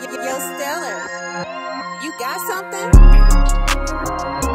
Yo, Stellar, you got something?